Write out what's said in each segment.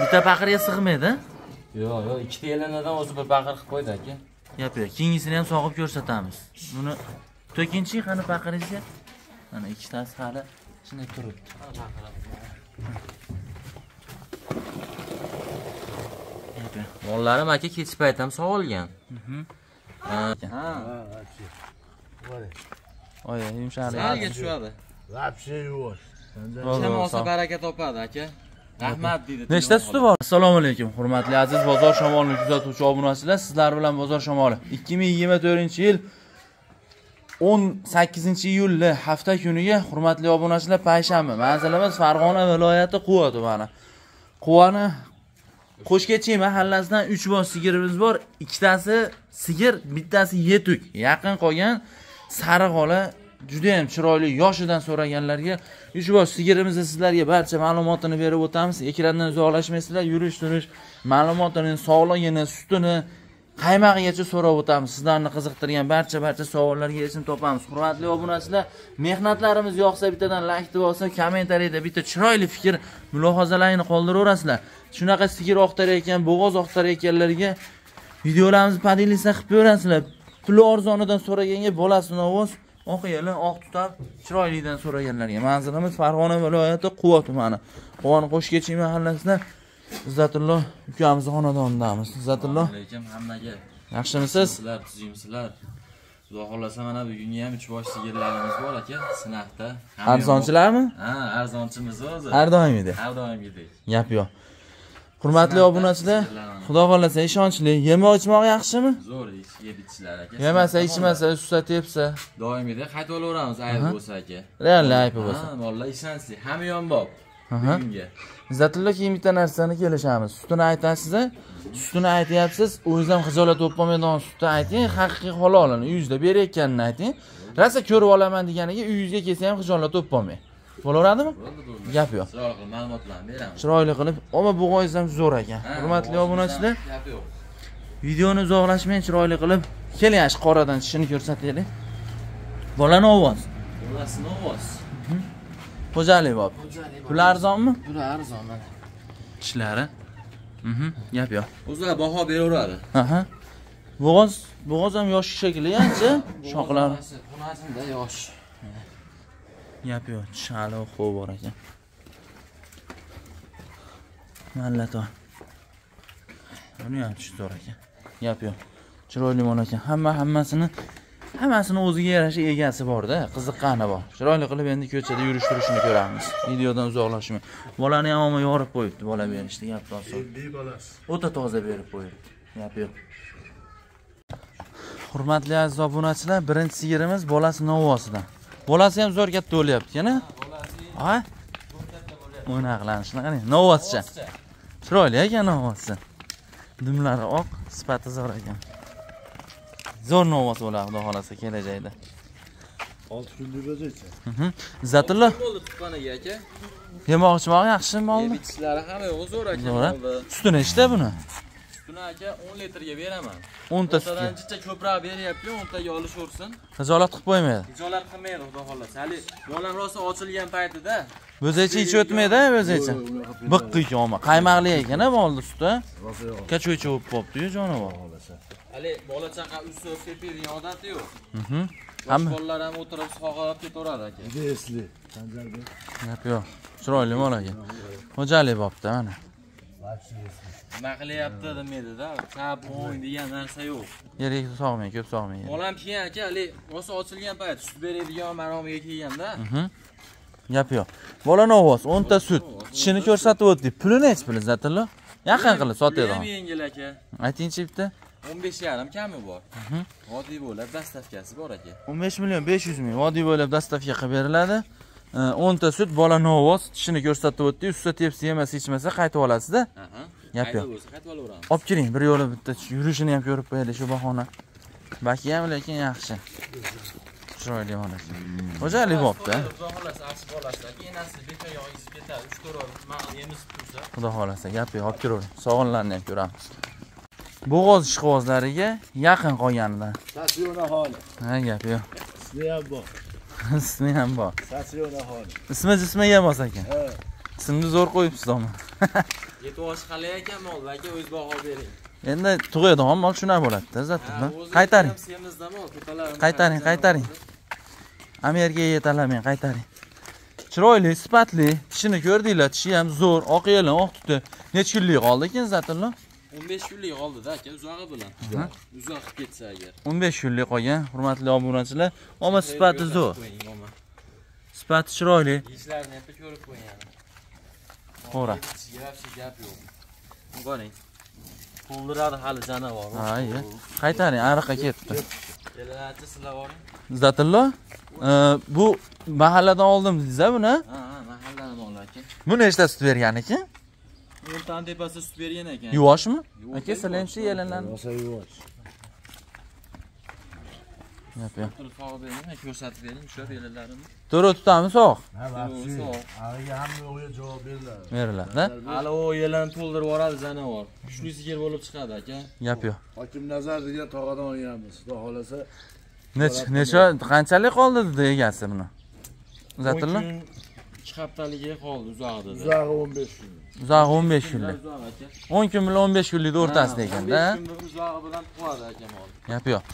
bitta paqirga sig'maydi yo'q yo'q ikkita elanadan o'zi bir baqir qilib qo'ydi aka. Gap yo'q keyingisini ham sog'ib ko'rsatamiz. Buni to'rtinchi qani paqiringizga mana ikkitasi hali shunday turibdi. Mollarim aka kech payt ham sog'ilgan ha. Oy yumshaqlik salga tushadi. Вообще yo'q. kim olsa baraka topadi aka rahmat deydi nechta suti bor assalomu alaykum hurmatli aziz bozor shamolini kuzatuvchi obunachilar. Sizlar bilan bozor shamoli. 2024 yil 18 iyulni hafta kuniga hurmatli obunachilar payshanba. Manzilimiz farg'ona viloyati quva tumani. Quvani qo'shkechi mahallasidan 3 bosh sigirimiz bor. Ikkitasi sigir bittasi yetuk. Yaqin qolgan sariq ola judayam chiroyli yoshidan so'raganlarga uch sigirimizni sizlarga barcha ma'lumotini berib o'tamiz. Ekrandan uzoqlashmaysizlar yurish turish ma'lumotini sog'lig'ini sutini qaymog'igacha so'rab o'tamiz. Sizlarni qiziqtirgan barcha barcha savollarga yechim topamiz. Hurmatli obunachilar mehnatlarimiz yoqsa bittadan laykni bosib kommentariyada bitta chiroyli fikr mulohazalaringni qoldiraverasizlar shunaqa sigir oqtarayotgan bo'g'oz oqtarayotganlarga videolarimizni podelisaga qilib ko'rasizlar puli arzonidan so'raganga bolasini ovoz oq yili oq tutab chiroylidan so'raganlarga manzilimiz farg'ona viloyati quva tumani. Quvoni qo'shkechi mahallasida izzatullo ukamizni xonadonidamiz. Izzatullo alaykum hammaga. Yaxshimisiz? Sizlar tuzimsizlar. Xudo xohlasa mana bugungi ham uch bosh sigirlarimiz bor aka. Sinaqda arzonchilarmi? Ha arzonchimiz o'zi. Har doimgidek har doimgidek gap yo'q hurmatli obunachilar xudo xohlasa ishonchli. Yemoq ichmoq yaxshimi? Zo'r yeb ichishlar aka. Yemasa ichmasa susa tepsa. Doimgidek qaytib olaveramiz ayb bo'lsa aka. Realniy aybi bo'lsa. Ha mollar ishonchli. Hamyonbop bugunga. Izzatullo keyin bitta narsani kelishamiz. Sutini aytasiz sutini aytyapsiz o'zingiz ham xijolat bo'lib qolmaydigan sutni ayting haqiqiy halolini uyingizda berayotganini ayting. Rosa ko'rib olaman deganiga uyingizga kelsa ham xijolat bo'lib qolmang bo'laveradimi? Gap yo'q. Chiroyli qilib ma'lumotlarni beramiz chiroyli qilib. Omma bo'g'oyingiz ham zo'r ekan hurmatli obunachilar ham gap yo'q. videoni uzoqlashmay chiroyli qilib keling shu qoradan tishini ko'rsataylik. Bolani ovoz. Bolasini ovoz. Xo'jalik bob. Puli arzonmi? Puli arzon mana ishlari Mhm, gap yo'q. O'zlari baho beraveradi. Aha bo'g'oz bo'g'oz ham yosh shekilli ancha. Bunasida yosh gap yo'q hali ho'v bor ekan. Mallaton. Buni ham tishi zo'r ekan. Gap yo'q chiroyli bola ekan. Hamma hammasini hammasini o'ziga yarasha egasi borda qiziqqani bor. Chiroyli qilib endi ko'chada yurish turishini ko'ramiz. Videodan uzoqlashmay. Bolani ham omma yorib qo'yibdi bola berishdi gap Bek bolasi. o'ta toza berib qo'yibdi. Gap yo'q hurmatli aziz obunachilar birinchi sigirimiz bolasi novvosidan bolasi ham zo'r katta bo'lyapti yana? Ha? O'ynaqlanish qarang novvosicha chiroyli ekan novvosi dumlari oq sifati zo'r ekan. Zo'r novvos bo'ladi xudo xohlasa kelajakda. 6 kunlik o'zicha. Mhm. izzatullo bo'ldi tuqqaniga aka. Yemoq ichmoq yaxshimi yeb molni ichishlari hamma yo'q zo'r aka Zo'r, a? molni. suti nechta buni Buni aka 10 litrga beraman. O'nta o'rtadan suti jicha ko'proq beryapti o'ntaga olishaversin hijolat qilib qo'ymaydi. Ijolat qilmaydi xudo xohlasa. Hali bolam rosa ochilgan paytida bo'zaycha ichib o'tmaydi bo'zaycha biqqiy oma qaymoqli ekan a molni suti yo'q. kachoycha bo'lib qolibdi-yu jonivor hali bola chaqa usib tepadigan odati yo'q Mhm. yosh Hamma- bolalar ham o'tirib sog'ayib ketaveradi aka. Esli. Sanjarbek. gap yo'q chiroyli mol ekan xo'jalik bopda mana. Nima qilyapti demaydida chap o'ng degan narsa yo'q. Yerga sog'mang ko'p sog'mang bolam keyin aka hali rosa ochilgan payt sut beradigan maromiga kelganda. Mhm. gap yo'q. Bola novoz o'nta sut. Tishini ko'rsatib o'tdik puli nechi puli zatillo yaqin qilib Puli ham sotadigan yengil aka. Aytingchi bitta 15 yarim kami bor. Oddiy bo'lib dastavkasi bor aka. 15 million 500 ming. Vodiy bo'ylab dastavka qilib beriladi o'nta sut bola novoz tishini ko'rsatib o'tdik ustida tepsi yemasa ichmasa qaytib olasizda. Gap yo'q. bo'lsa qaytib olaveramiz olib keling bir yo'la bitta yurishini ham ko'rib qo'yaylik shu bahona. Baki ham lekin yaxshi. Chiroyli bola ekan xo'jalik bo'pti xudo xohlasa yaxshi bolasizlar ketadi uch to'rt oy emizib tursa. Xudo xohlasa gap yo'q. Olib kiravering sog'inlarni ham ko'ramiz. Bo'g'oz ishqibozlariga yaqin qolganidan ha gap yo'q. Ismi ham bor. ismi ham bor. Sasyona holi. ismi jismi yemos ekan Ha. ismni zo'r qo'yibsiz omma yetti osh qalay ekan mol. Aka o'z baho bering. Endi tug'adigan mol shunaqa bo'ladida o'zi qaytaring. Qaytaring, qaytaring. amerikaga yetalamang qaytaring. Chiroyli sifatli tishini ko'rdinglar tishi ham zo'r oq yelin oq tuti. Necha kunlik qoldi ekan zatilla 15 kunlik qoldida aka uzog'i bilan uzoq qilib ketsa agar. 15 kunlik qolgan hurmatli obunachilar. Ammo sifati zo'r. omma. sifati chiroyli. Ishlarni ham ko'rib qo'ying To'g'ri. Gap yo'q. Qarang to'ldiradi hali jonivor ha qaytaring ariqqa ketdi kelinlarcha sizlar boring zatillo e, bu mahalladan oldim dedingiz buni? Ha ha mahallani mol aka. Bu nechta sut bergan ekan o'ntani tepasida sut bergan ekan. Yuvoshmi? Aka silinchi yelinlarni Rosa yuvosh. ko'rsatib bering ushlab yelinlarini to'ra tutamiz sog' Ha, vaqti. Yo'q. Haliga hamma yo'g'iga javob beriladi. beriladi hali u yelini to'ldirib yuboradi jonivor kuchli sigir bo'lib chiqadi aka. Yap yo'q Hokim Nazar degan tog'adan olganmiz. Xudo xolasa necha necha qanchalik qoldi dedi egasi buni? Kun ikki haftaligi qoldi uzog'ida uzog'i 15 kun. uzog'i 15 kunlik uzoq aka. 10 kun bilan 15 kunlikni o'rtasida ekanda Ha, 15 kun uzog'i bilan tug'adi aka mol yo'q.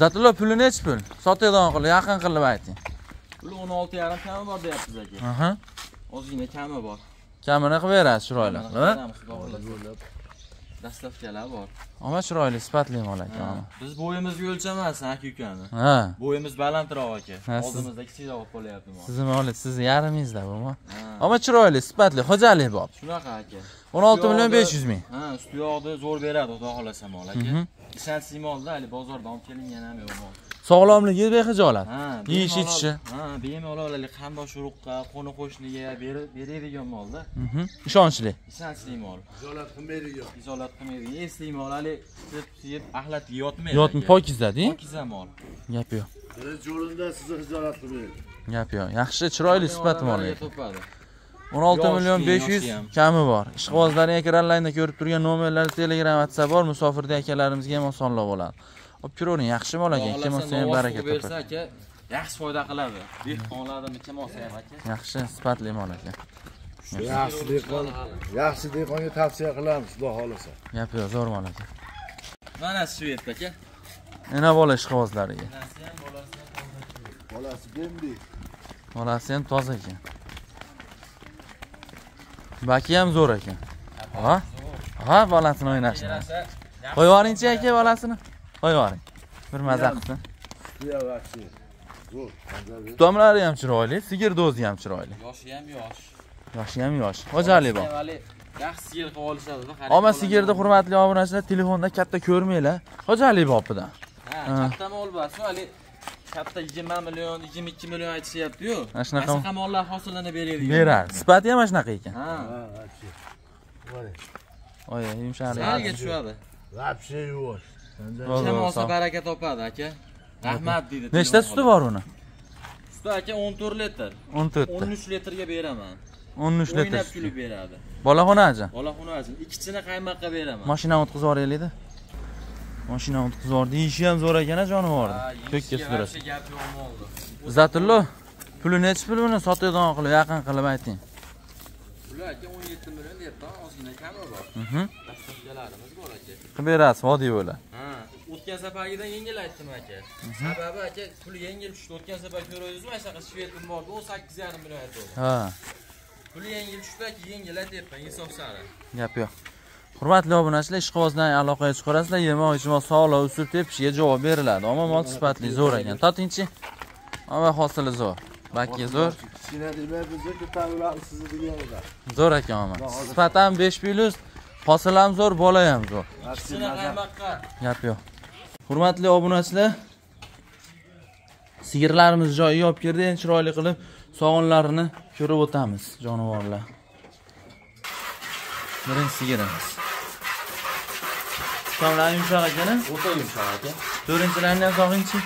Zatillo puli nechi pul? Sotadigan qilib yaqin qilib ayting. Puli 16 yarim kami bor deyapmiz aka. Aha. Ozgina kami bor. Kamini qilib berasiz chiroyli qilib dastavkalar bor ammo chiroyli sifatli mol ammo. biz bo'yimizga o'lchamasdan aka ukani ha. Bo'yimiz balandroq aka. Siz- oldimizda kichikroq bo'lib qolyapti mol. Sizni moli sizni yarmingizda bu ammo chiroyli sifatli xo'jalik bor shunaqa aka. 16 million Yog'i- 500 ming. Ha usti yog'ni zo'r beradi xudo xohlasa mol aka. Mhm. ishonchli molda hali bozordan olib kelingan ham yo'q mol sog'lomligi behijolat. Ha yeyish ichishi. ha bemalol qarindosh urug'qa qo'ni qo'shniga berib- beradigan molda. Mhm. ishonchli. Ishonchli mol. Tijorat qilmaydigan. izolat qilmaydi esli mol hali sirp siyib axlat yotmaydi. Yotmi aka. pokizada pokiza mol. Gap yo'q. Birinchi o'rinda sizni tijorat qilmaydi. gap yo'q. Yaxshi chiroyli sifat mol. topadi 16 Yoshi, million 500 yoshi ham. kami bor. Ishqibozlarning ekranlarida ko'rib turgan nomerlar telegram whatsapp bor. Musofirda akalarimizga ham osonroq bo'ladi olib kiravering yaxshi mol ekan kim olsa ham baraka bersa aka yaxshi foyda qiladi dehqonlarni kim olsa ham aka yaxshi sifatli mol ekan Yaxshi dehqon, yaxshi dehqonga tavsiya qilamiz, xudo xolasa. gap yo'q zo'r mol ekan mana svet aka ena bola ishqibozlariga bolasi ham. Bolasi ham toza ekan baki ham zo'r ekan ha ha bolasini o'ynashini Berasa, qo'yib yuboringchi aka bolasini qo'yib yuboring bir maza qilsin tutamlari ham chiroyli sigir do'zi ham chiroyli. Yoshi ham yosh. Yoshi ham yosh. Xo'jalik bor. Yaxshi sigir qilib olishadi omma sigirni hurmatli obunachilar telefonda katta ko'rmanglar. Xo'jalik bopidan ha Ha. katta mol bas hali katta 20 million 22 million aytishyapti-yu. Mana shunaqa- shunaqa mollar hosilini beradi beradi sifati ham mana shunaqa ekan. Ha. Ha, vaqti. Voy, oy yumshaqlik salga tushadi Vapshe yuvosh. Kim olsa baraka topadi aka? Rahmat deydi nechta suti bor uni? Suti aka 14 litr. 14 ta 13 litrga beraman. 13 litr. O'ynab kulib beradi. Bolaxonachi bolaxonasini ikkisini qaymoqqa beraman. Mashina o'tkazib yuboraylikda mashina o'tkazib yubor deyishi ham zo'r ekan a jonivorni ko'kka вообще gap yo'q molni zatullo puli nechi pul buni? Sotadigan qilib yaqin qilib ayting. Ular aka 17 million deyapti ozgina kami bor. Mhm. dastavkalarimiz bor aka. Qilib berasiz vodiy bo'la ha o'tgan safargidan yengil aytdim aka. Mhm. sababi aka pul yengil tushdi. O'tgan safar ko'rdingizmi mana shunaqa shvedim bordi u 8,5 million aytdi ha. Puli yengil tushdi aka yengil aytyapman insof sari. Gap yo'q. Hurmatli obunachilar ishqibozdan aloqaga chiqarasizlar. Yemoq ichmoq sog'liq usul tepishiga javob beriladi. Omma mol sifatli zo'r ekan. Totingchi omma hosili zo'r. Bakki zo'r. Zo'r. Ekan omma sifat ham 5 plus. Hosil ham zo'r bola ham zo'r. Gap yo'q hurmatli obunachilar sigirlarimiz joyiga olib kirdi. Endi chiroyli qilib sog'inlarini ko'rib o'tamiz jonivorlar. Birinchi sigirimiz. Tomlari yumshoq ekan a? o'ta yumshoq aka to'rtinchilarni ham sog'ingchi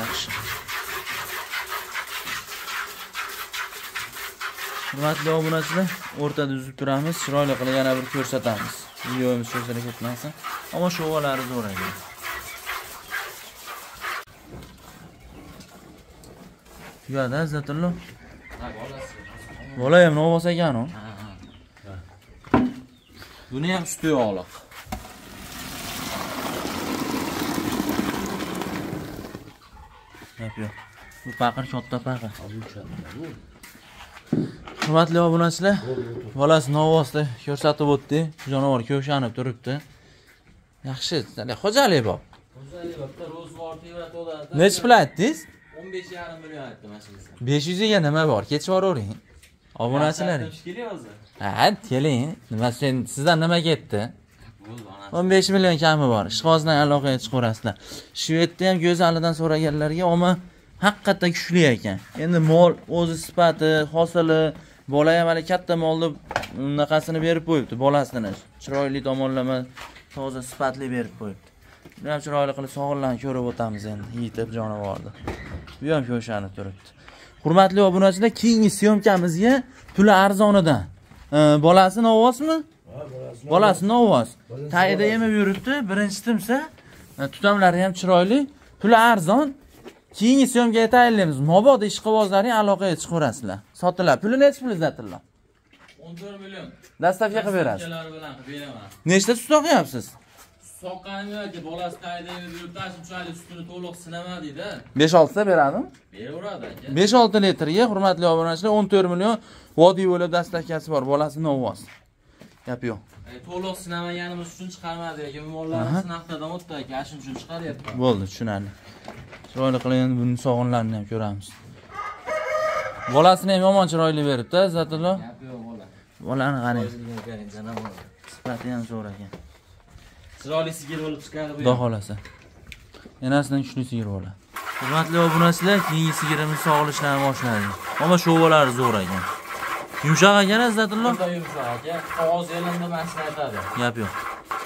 yaxshi. Hurmatli obunachilar o'rtada uzib turamiz chiroyli qilib yana bir ko'rsatamiz. Videomiz cho'zilib ketmasin ammo sho'valari zo'r ekan izzatullo ha bolasi bola ham novvos ekan u Buni ham suti yog'liq. Gap yo'q. Bu paqir katta paqir. Hurmatli obunachilar, bolasi novvosda ko'rsatib o'tdi. Jonivor ko'shanib turibdi. Yaxshi, xo'jalik ro'zg'or bo'ladi. Nechi pul aytdingiz? 15,5 million aytdim ashulasi. 500 ga nima bor? Kechib yuravering. Obunachilaring. Ha, keling. Nima sen sizdan nima ketdi? Ana. 15 million kami bor. Ishqozdan aloqaga chiqaverasizlar. Shu yerda ham go'zalidan so'raganlarga omma haqiqatdan kuchli ekan. Endi mol o'zi sifati, hosili, bola ham hali katta molni unaqasini berib qo'yibdi, bolasini. Chiroyli tomonlama, toza sifatli berib qo'yibdi. Bu ham chiroyli qilib sog'inlarni ko'rib o'tamiz endi, yetib jonivorni. Bu ham ko'shanib turibdi. Hurmatli obunachilar, keyingi syomkamizga puli arzonidan. Bolasini ovozmi? Bolasi novoz. Tayida yemib yuribdi. Birinchi timsa, e, tutamlari ham chiroyli, puli arzon. Keyingi syomkaga tayinlaymiz. Mabodo ishqibozlaring aloqaga chiqaverasizlar. Sotiladi. Puli nechi pul izlatillar? 14 million. Dastavka qilib berasiz. Dastlabkilari bilan qilib beraman. Nechta sut soqyapsiz? Soqqanim yo'q, bolasi tayda yeb yuribdi, shunchalik sutini to'liq sinamadida. 5-6 ta beradimi? Beraveradi aka. 5-6 litrga hurmatli obunachilar 14 million vodiy bo'lib dastavkasi bor. Bolasi novoz. Gap yo'q. Ey, To'liq sinamaganimiz uchun chiqarmadi aka. Bu mollarni sinaqdan o'tdi aka, shuning uchun chiqaryapman. Bo'ldi, tushunarli. Chiroyli qilib endi buni sog'inlarini ham ko'ramiz. Bolasini ham yomon chiroyli beribdi, Izzatullo. Yo'q. Bolani janob. Sifati ham zo'r ekan. Chiroyli sigir bo'lib chiqadi bu. Xudo xolasa. Enasidan kuchli sigir bo'ladi. Hurmatli obunachilar, keyingi sigirimiz sog'ilishlarni boshladi. Ammo sho'valari zo'r ekan. Yumshoq ekan Izzatullo. Bunda yumshoq aka. Qog'oz yelanda masni aytadi. Gap yo'q.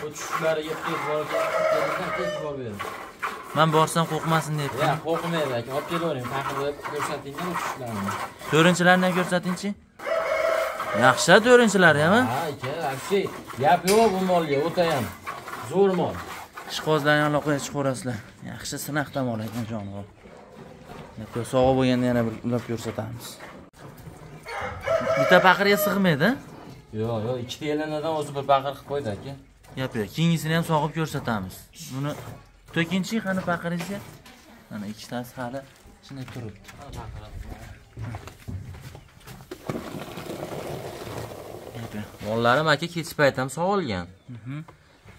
Bu tushlariga tez bor ekan, tez bor bering. Men borsam qo'rqmasin deb. Ya, qo'rqmaydi aka. Olib kelavering, taqib ko'rsatinglar bu tushlarni. To'rinchilarni ham ko'rsatingchi. Yaxshi, to'rinchilari ham. Ha, aka, вообще gap yo'q bu molga, o'ta ham. Zo'r mol. Ishqozlarni aloqaga chiqaverasizlar. Yaxshi sinaqdan mol ekan yo'q, sog'ib bo'lganda yana bir ulab ko'rsatamiz. Bitta paqirga sig'maydi. Yo'q, yo'q, ikkita yelanadan o'zi bir baqir qilib qo'ydi aka. Gap yo'q. Keyingisini ham sog'ib ko'rsatamiz. Buni to'kinchi qani paqiringizga. Mana ikkitasi hali shunday turibdi. Yo'q. Mollarim aka kechib payt ham sog'ilgan.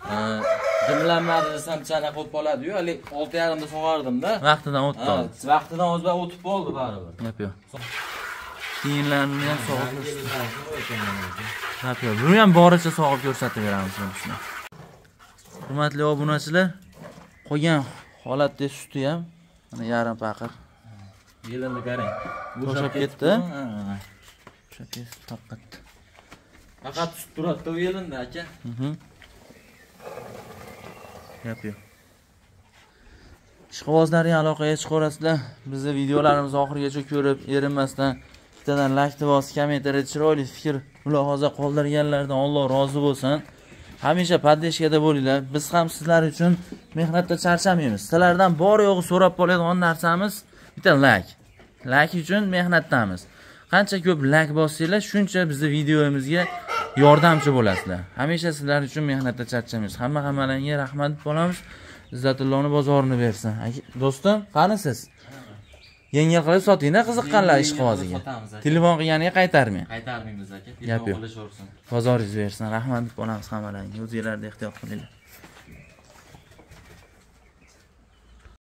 Ha, Dimlanmadi desam chana qo'yib qoladi-yu, hali 6.30 da sog'ardim-da. Vaqtidan o'tdi. Vaqtidan bilan o'tib qoldi baribir. Yo'q. Keyinlarini ham sog'ib. Buni ham boricha sog'ib ko'rsatib beramiz buni. Hurmatli obunachilar, qolgan holatda suti ham mana yarim paqir Yelindi qarang. Bo'shab ketdi? Ha, ha. O'sha kes faqat. Faqat sut turadi u yelindi aka. Mhm. Gap yo'q. Ishqibozlarning aloqaga chiqaverasizlar. Bizni videolarimizni oxirigacha ko'rib, erinmasdan bittadan layk bosib, kommentariyada chiroyli fikr, mulohaza qoldirganlardan Alloh rozi bo'lsin. Hamisha poddeshkada bo'linglar. Biz ham sizlar uchun mehnatda charchamaymiz. Sizlardan bor yo'g'i so'rab qoladigan narsamiz bitta layk layk uchun mehnatdamiz. Qancha ko'p layk bossanglar, shuncha bizni videomizga yordamchi bo'lasizlar. Hamisha sizlar uchun mehnatda charchamaymiz. Hamma hammalaringga rahmat bo'lamiz. Izzatullohni bozorini bersin. Do'stim, qani siz? Yengil qilib sotinglar qiziqqanlar. Sotamiz aka. Telefon qilganiga qaytarmang. Qaytarmaymiz aka. Gap yo'q. Bozoringiz bersin. Rahmat bo'lamiz hammalaringga. O'zingizlarda ehtiyot qilinglar.